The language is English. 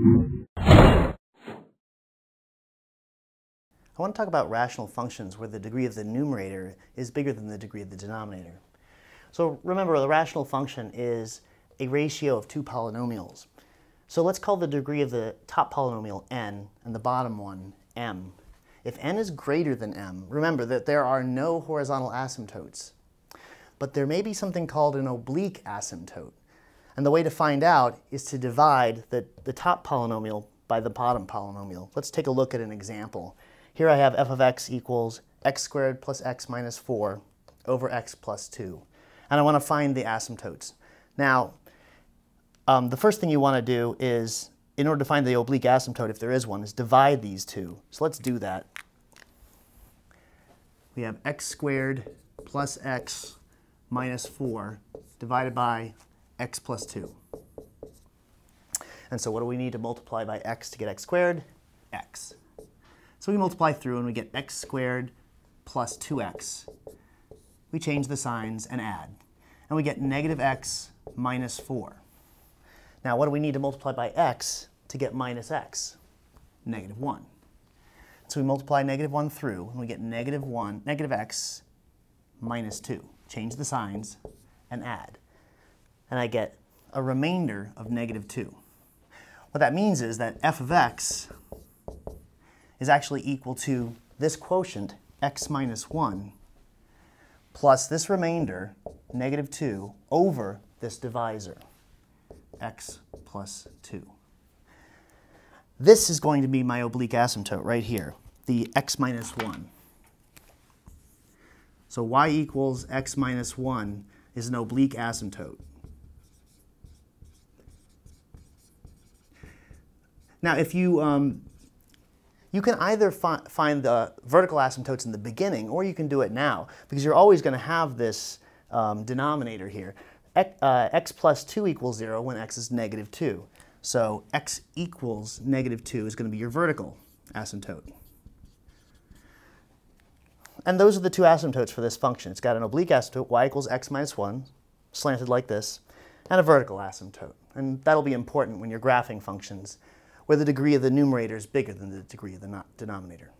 I want to talk about rational functions where the degree of the numerator is bigger than the degree of the denominator. So remember, the rational function is a ratio of two polynomials. So let's call the degree of the top polynomial n and the bottom one m. If n is greater than m, remember that there are no horizontal asymptotes, but there may be something called an oblique asymptote. And the way to find out is to divide the, the top polynomial by the bottom polynomial. Let's take a look at an example. Here I have f of x equals x squared plus x minus 4 over x plus 2. And I want to find the asymptotes. Now, um, the first thing you want to do is, in order to find the oblique asymptote, if there is one, is divide these two. So let's do that. We have x squared plus x minus 4 divided by x plus 2. And so what do we need to multiply by x to get x squared? x. So we multiply through and we get x squared plus 2x. We change the signs and add. And we get negative x minus 4. Now what do we need to multiply by x to get minus x? Negative 1. So we multiply negative 1 through and we get negative 1, negative x minus 2. Change the signs and add. And I get a remainder of negative 2. What that means is that f of x is actually equal to this quotient, x minus 1, plus this remainder, negative 2, over this divisor, x plus 2. This is going to be my oblique asymptote right here, the x minus 1. So y equals x minus 1 is an oblique asymptote. Now, if you um, you can either fi find the vertical asymptotes in the beginning or you can do it now because you're always going to have this um, denominator here. X, uh, x plus 2 equals 0 when x is negative 2. So x equals negative 2 is going to be your vertical asymptote. And those are the two asymptotes for this function. It's got an oblique asymptote, y equals x minus 1, slanted like this, and a vertical asymptote. And that'll be important when you're graphing functions where the degree of the numerator is bigger than the degree of the denominator.